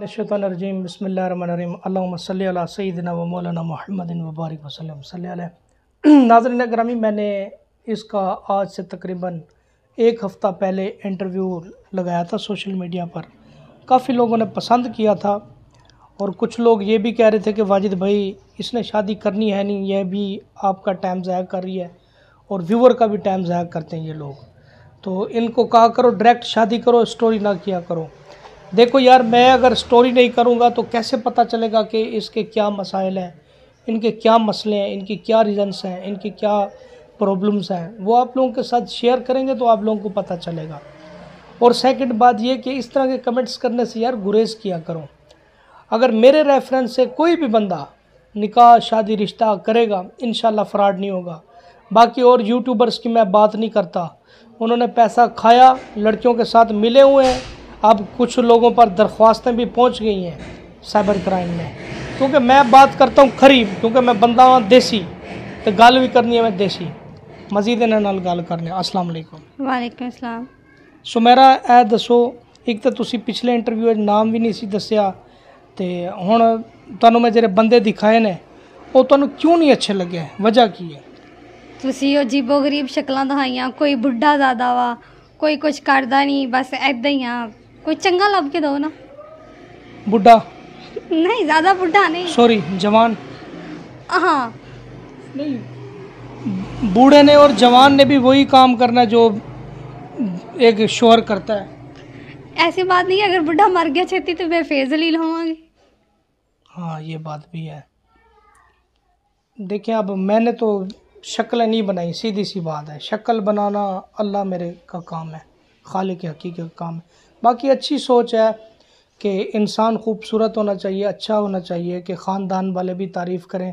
नशतरजीम बसमीम अल्लाम सैदना व मौलाना महमद वबारक वसलम नाजरन ग्रामी मैंने इसका आज से तकरीबन एक हफ़्ता पहले इंटरव्यू लगाया था सोशल मीडिया पर। काफ़ी लोगों ने पसंद किया था और कुछ लोग ये भी कह रहे थे कि वाजिद भाई, इसने शादी करनी है नहीं, यह भी आपका टाइम ज़ाया कर रही है और व्यूअर का भी टाइम ज़ाया करते हैं ये लोग। तो इनको कहा करो डायरेक्ट शादी करो स्टोरी ना किया करो। देखो यार, मैं अगर स्टोरी नहीं करूँगा तो कैसे पता चलेगा कि इसके क्या मसाइल हैं? इनके क्या मसले हैं? इनकी क्या रीज़न्स हैं? इनकी क्या प्रॉब्लम्स हैं? वो आप लोगों के साथ शेयर करेंगे तो आप लोगों को पता चलेगा। और सेकंड बात ये कि इस तरह के कमेंट्स करने से यार गुरेज किया करो। अगर मेरे रेफरेंस से कोई भी बंदा निकाह, शादी, रिश्ता करेगा इन फ्रॉड नहीं होगा। बाकी और यूट्यूबर्स की मैं बात नहीं करता। उन्होंने पैसा खाया, लड़कियों के साथ मिले हुए हैं अब कुछ लोगों पर दरख्वास्तें भी पहुंच गई हैं साइबर क्राइम में क्योंकि मैं बात करता हूँ खरीब क्योंकि मैं बंदा हाँ देसी तो गल भी करनी है मैं देसी मजीद इन्हें नाल गल करने अस्सलाम वालेकुम वालेकुम अस्सलाम ਸੁਮੈਰਾ ਇਹ ਦੱਸੋ ਇੱਕ ਤਾਂ ਤੁਸੀਂ ਪਿਛਲੇ ਇੰਟਰਵਿਊ ਵਿੱਚ ਨਾਮ ਵੀ ਨਹੀਂ ਸੀ ਦੱਸਿਆ ਤੇ ਹੁਣ ਤੁਹਾਨੂੰ ਮੈਂ ਜਿਹੜੇ ਬੰਦੇ ਦਿਖਾਏ ਨੇ ਉਹ ਤੁਹਾਨੂੰ ਕਿਉਂ ਨਹੀਂ ਅੱਛੇ ਲੱਗੇ ਵਜ੍ਹਾ ਕੀ ਹੈ ਤੁਸੀਂ ਉਹ ਜੀਬੋ ਗਰੀਬ ਸ਼ਕਲਾਂ ਦਿਖਾਈਆਂ ਕੋਈ ਬੁੱਢਾ ਜ਼ਿਆਦਾ ਵਾ ਕੋਈ ਕੁਝ ਕਰਦਾ ਨਹੀਂ ਬਸ ਐਦਾਂ ਹੀ ਆ कोई चंगा लब के दो ना। बुढ़ा नहीं ज़्यादा बुढ़ा नहीं। सॉरी जवान। हाँ। नहीं बूढ़े ने और जवान ने भी वही काम करना जो एक शोर करता है। ऐसी बात नहीं अगर बुढ़ा मर गया छेती तो मैं फ़ेज़ लील होंगी हाँ ये बात भी है। देखिए अब मैंने तो शक्ल नहीं बनाई सीधी सी बात है। शक्ल बनाना अल्लाह मेरे का काम है खालिक हकीक का काम है। बाकी अच्छी सोच है कि इंसान खूबसूरत होना चाहिए अच्छा होना चाहिए कि ख़ानदान वाले भी तारीफ़ करें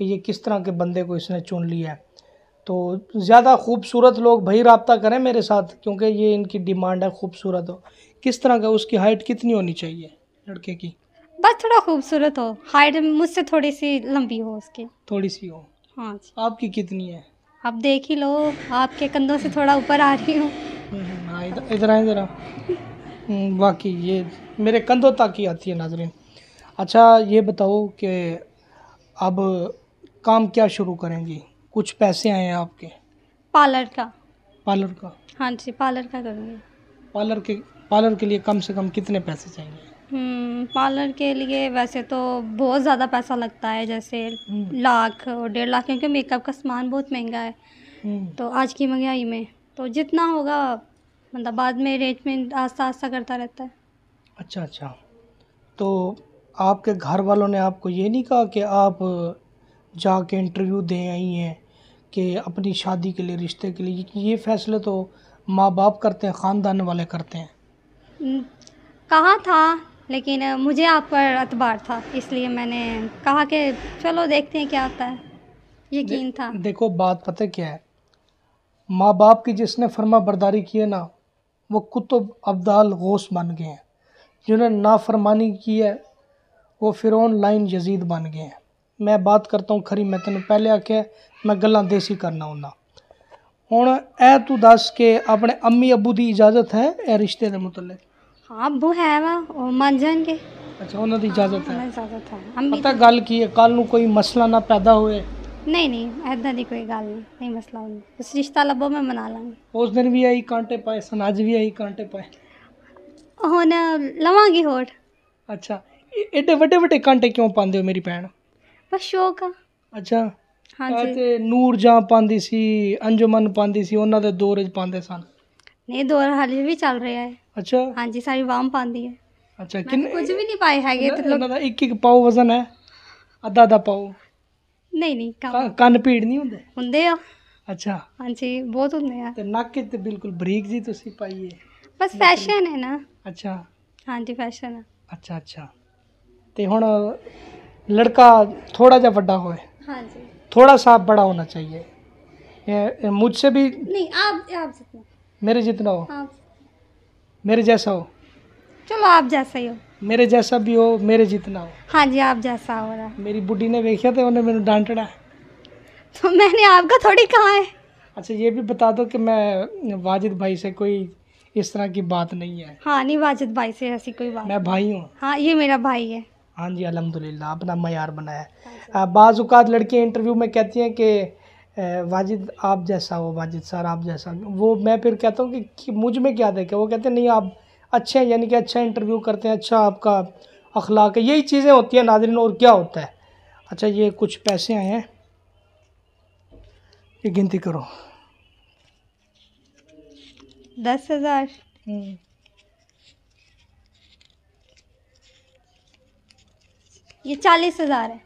कि ये किस तरह के बंदे को इसने चुन लिया है। तो ज़्यादा खूबसूरत लोग भाई रबता करें मेरे साथ क्योंकि ये इनकी डिमांड है खूबसूरत हो। किस तरह का उसकी हाइट कितनी होनी चाहिए लड़के की? बस थोड़ा खूबसूरत हो। हाइट मुझसे थोड़ी सी लंबी हो उसकी। थोड़ी सी हो? हाँ जी। आपकी कितनी है? आप देख ही लो आपके कंधों से थोड़ा ऊपर आ रही हूँ। हम्म, हाँ, इधर इधर आए ज़रा। हम्म, बाकी ये मेरे कंधों तक ही आती है नाजरीन। अच्छा ये बताओ कि अब काम क्या शुरू करेंगी? कुछ पैसे आए हैं आपके? पार्लर का। पार्लर का? हाँ जी पार्लर का करूँगी। पार्लर के पार्लर के लिए कम से कम कितने पैसे चाहिए? हम्म, पार्लर के लिए वैसे तो बहुत ज़्यादा पैसा लगता है जैसे हम्म। लाख और डेढ़ लाख क्योंकि मेकअप का सामान बहुत महँगा है। तो आज की महँगाई में तो जितना होगा मतलब बाद में अरेंजमेंट आस्ता आस्ता करता रहता है। अच्छा अच्छा। तो आपके घर वालों ने आपको ये नहीं कहा कि आप जाके इंटरव्यू दे आई हैं कि अपनी शादी के लिए रिश्ते के लिए? ये फैसले तो माँ बाप करते हैं ख़ानदान वाले करते हैं। कहा था लेकिन मुझे आप पर अतबार था इसलिए मैंने कहा कि चलो देखते हैं क्या होता है। यकीन दे, था। देखो बात पता क्या है? माँ बाप की जिसने फर्मा बरदारी की है ना वो कुतुब अब्दाल गौस बन गए हैं जिन्होंने नाफरमानी की है वो फिर लाइन यजीद बन गए हैं मैं बात करता हूँ खरी मैं तेन पहले आख्या मैं गल्लां देसी करना ਹੁੰਦਾ ਹੁਣ ਇਹ ਤੂੰ ਦੱਸ ਕਿ ਆਪਣੇ ਅੰਮੀ ਅੱਬੂ ਦੀ ਇਜਾਜ਼ਤ ਹੈ ਇਹ ਰਿਸ਼ਤੇ ਦੇ ਮੁਤਲਕ हाँ वो है वा वो मान जाएंगे ਅੱਛਾ ਉਹਨਾਂ ਦੀ ਇਜਾਜ਼ਤ ਹੈ मैं ज़्यादा था अम्मी ਪਤਾ ਗੱਲ ਕੀ ਹੈ ਕੱਲ ਨੂੰ ਕੋਈ ਮਸਲਾ ਨਾ ਪੈਦਾ ਹੋਏ ਨਹੀਂ ਨਹੀਂ ਐਦਾਂ ਦੀ ਕੋਈ ਗੱਲ ਨਹੀਂ ਨਹੀਂ ਮਸਲਾ ਹੁੰਦਾ। ਤੁਸੀਂ ਰਿਸ਼ਤਾ ਲੱਭੋ ਮੈਂ ਮਨਾ ਲਾਂਗੀ। ਉਸ ਦਿਨ ਵੀ ਆਈ ਕਾਂਟੇ ਪਾਏ ਸਨ ਅੱਜ ਵੀ ਆਈ ਕਾਂਟੇ ਪਾਏ। ਹੁਣ ਲਵਾਂਗੀ ਹੋਰ। ਅੱਛਾ ਇਹ- ਵੱਡੇ ਵੱਡੇ ਕਾਂਟੇ ਕਿਉਂ ਪਾਉਂਦੇ ਹੋ ਮੇਰੀ ਭੈਣ? ਬਸ ਸ਼ੌਕ ਆ। ਅੱਛਾ ਆ ਤੇ ਨੂਰ ਜਾਂ ਪਾਉਂਦੀ ਸੀ ਅੰਜਮਨ ਪਾਉਂਦੀ ਸੀ ਉਹਨਾਂ ਦੇ ਦੌਰ 'ਚ ਪਾਉਂਦੇ ਸਨ। ਨਹੀਂ ਦੌਰ ਹਾਲੇ ਵੀ ਚੱਲ ਰਿਹਾ ਹੈ। ਅੱਛਾ। ਹਾਂਜੀ ਸਾਰੀ ਵਾਮ ਪਾਉਂਦੀ ਹੈ। ਅੱਛਾ ਕਿੰਨੇ ਕੁਝ ਵੀ ਨਹੀਂ ਪਾਏ ਹੈਗੇ ਤੇ ਲੋਕ- ਇੱਕ ਇੱਕ ਪਾਉ ਵਜ਼ਨ ਹੈ ਅੱਧਾ ਅੱਧਾ ਪਾਉ ਨਹੀਂ ਨਹੀਂ ਕੰਮ ਕ- ਕੰਨ ਪੀੜ ਨਹੀਂ ਹੁੰਦੇ ਹੁੰਦੇ ਆ ਅੱਛਾ ਹਾਂਜੀ ਬਹੁਤ ਹੁੰਦੇ ਆ ਤੇ ਨੱਕ 'ਚ ਤੇ ਬਿਲਕੁਲ ਬਰੀਕ ਜੀ ਤੁਸੀਂ ਪਾਈਏ ਬਸ ਫੈਸ਼ਨ ਹੈ ਨਾ ਅੱਛਾ ਹਾਂਜੀ ਫੈਸ਼ਨ ਹੈ ਅੱਛਾ ਅੱਛਾ ਤੇ ਹੁਣ ਲੜਕਾ ਥੋੜਾ ਜਿਹਾ ਵੱਡਾ ਹੋਏ ਹਾਂਜੀ थोड़ा सा बड़ा होना चाहिए ये, ये मुझसे भी नहीं आप आप जितना मेरे जितना हो आप मेरे जैसा हो चलो आप जैसा ही हो मेरे जैसा भी हो मेरे जितना हो। हाँ जी आप जैसा हो रहा मेरी बुढ़ी ने देखा तो उन्हें मैंने डांटना है। तो मैंने आपका थोड़ी कहा है। अच्छा ये भी बता दो कि मैं वाजिद भाई से कोई इस तरह की बात नहीं है। हाँ नहीं वाजिद भाई से ऐसी कोई बात मैं भाई हूँ। हाँ ये मेरा भाई है। हाँ जी अल्हम्दुलिल्लाह अपना मैार बनाया है। बाज़ अवत लड़कियाँ इंटरव्यू में कहती हैं कि वाजिद आप जैसा हो वाजिद सर आप जैसा वो मैं फिर कहता हूँ कि, कि मुझमें क्या देखे वो कहते हैं नहीं आप अच्छे हैं यानी कि अच्छा इंटरव्यू करते हैं अच्छा आपका अखलाक है। यही चीज़ें होती हैं नाजरीन और क्या होता है? अच्छा ये कुछ पैसे आए हैं। ये गिनती करो। दस हज़ार। ये चालीस हज़ार है।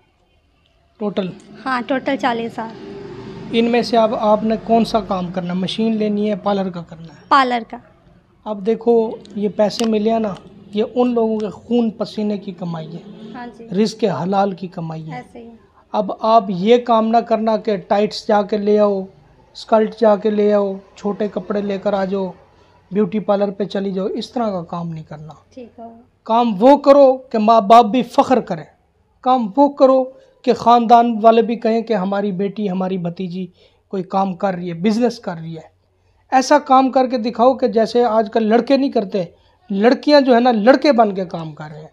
टोटल हाँ टोटल चालीस हज़ार। इनमें से अब आप, आपने कौन सा काम करना है? मशीन लेनी है पार्लर का करना है? पार्लर का। अब देखो ये पैसे मिले हैं ना ये उन लोगों के खून पसीने की कमाई है। हाँ जी। रिस्क हलाल की कमाई है। ऐसे ही। अब आप ये काम ना करना कि टाइट्स जाके ले आओ स्कर्ट जाके ले आओ छोटे कपड़े लेकर आ जाओ ब्यूटी पार्लर पे चली जाओ इस तरह का काम नहीं करना। ठीक है। काम वो करो कि माँ बाप भी फ़ख्र करें। काम वो करो कि ख़ानदान वाले भी कहें कि हमारी बेटी हमारी भतीजी कोई काम कर रही है बिज़नेस कर रही है। ऐसा काम करके दिखाओ कि जैसे आजकल लड़के नहीं करते लड़कियाँ जो है ना लड़के बन के काम कर रहे हैं।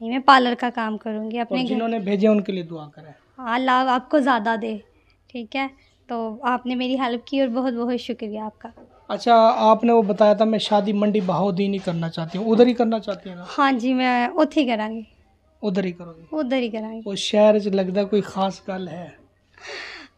नहीं मैं पार्लर का काम करूँगी अपने घर। जिन्होंने भेजे उनके लिए दुआ करें। हाँ अल्लाह आपको ज़्यादा दे ठीक है? तो आपने मेरी हेल्प की और बहुत बहुत शुक्रिया आपका। अच्छा आपने वो बताया था मैं शादी मंडी बहाउद्दीन ही करना चाहती हूँ। उधर ही करना चाहती हूँ ना? हाँ जी मैं उत्थे ही करांगी। उधर ही करोगे। उधर ही करांगी। वो शहर च लगता कोई खास गल है?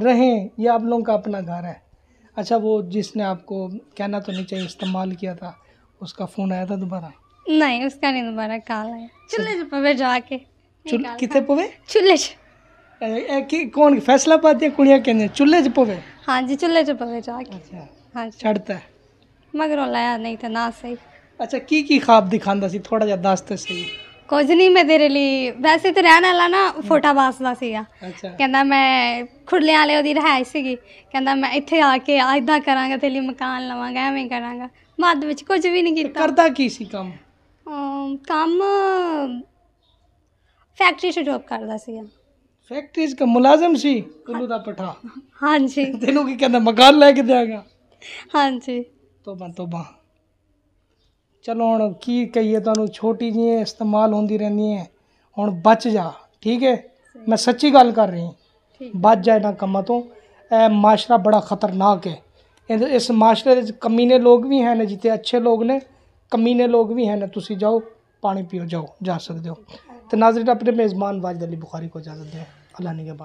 रहें ये आप लोगों का अपना घर है। अच्छा वो जिसने आपको कहना तो नहीं चाहिए इस्तेमाल किया था उसका फ़ोन आया था दोबारा? नहीं उसका नहीं दोबारा काल आया। चूल्हे पवे जाके। कितने पवे? चूल्हे कौन? फैसला पाती है कुड़िया कहने चूल्हे च पवे? हाँ जी चूल्हे च पवे जाके। अच्छा। हाँ चढ़ता है। मगर लाया नहीं था ना सही। अच्छा की की खाब दिखांदा सी? थोड़ा जा दस तो सही। ਕੁਝ ਨਹੀਂ ਮੈਂ ਤੇਰੇ ਲਈ ਵੈਸੇ ਤੇ ਰਹਿਣ ਵਾਲਾ ਨਾ ਫੋਟਾ ਬਾਸਦਾ ਸੀਗਾ। ਅੱਛਾ। ਕਹਿੰਦਾ ਮੈਂ ਖੁਰਲਿਆਂ ਵਾਲੇ ਉਹਦੀ ਰਿਹਾਇਸ਼ ਸੀਗੀ। ਕਹਿੰਦਾ ਮੈਂ ਇੱਥੇ ਆ ਕੇ ਇਦਾਂ ਕਰਾਂਗਾ ਤੇਰੇ ਲਈ ਮਕਾਨ ਲਵਾਂਗਾ ਐਵੇਂ ਕਰਾਂਗਾ। ਬਾਅਦ ਵਿੱਚ ਕੁਝ ਵੀ ਨਹੀਂ ਕੀਤਾ। ਕਰਦਾ ਕੀ ਸੀ ਕੰਮ? ਅਮ, ਕੰਮ ਫੈਕਟਰੀ 'ਚ ਜੋਬ ਕਰਦਾ ਸੀਗਾ। ਫੈਕਟਰੀ 'ਚ ਕ ਮੁਲਾਜ਼ਮ ਸੀ? ਕੁੱਲੂ ਦਾ ਪਠਾ। ਹਾਂਜੀ। ਤੈਨੂੰ ਕੀ ਕਹਿੰਦਾ ਮਕਾਨ ਲੈ ਕੇ ਦਿਆਂਗਾ। ਹਾਂਜੀ। ਤੋਬਾ ਤੋਬਾ। ਚਲੋ ਹੁਣ ਕੀ ਕਹੀਏ ਤੁਹਾਨੂੰ ਛੋਟੀ ਜਿਹੀਆਂ ਇਸਤੇਮਾਲ ਹੁੰਦੀ ਰਹਿੰਦੀਆਂ ਹੁਣ ਬਚ ਜਾ ਠੀਕ ਹੈ ਮੈਂ ਸੱਚੀ ਗੱਲ ਕਰ ਰਹੀ ਠੀਕ ਬਚ ਜਾ ਇਹਨਾਂ ਕੰਮਾਂ ਤੋਂ ਇਹ ਮਾਸ਼ਰਾ ਬੜਾ ਖਤਰਨਾਕ ਹੈ ਇਹਦੇ- ਇਸ ਮਾਸ਼ਰੇ ਦੇ ਵਿੱਚ ਕਮੀਨੇ ਲੋਕ ਵੀ ਹਨ ਜਿੱਥੇ ਅੱਛੇ ਲੋਕ ਨੇ ਕਮੀਨੇ ਲੋਕ ਵੀ ਹਨ ਤੁਸੀਂ ਜਾਓ ਪਾਣੀ ਪੀਓ ਜਾਓ ਜਾ ਸਕਦੇ ਹੋ ਤੇ ਨਾਜ਼ਰੀਨ ਆਪਣੇ ਮੇਜ਼ਬਾਨ ਵਾਜਦ ਅਲੀ ਬੁਖਾਰੀ को इजाज़त दें अल्लाह ने के बाद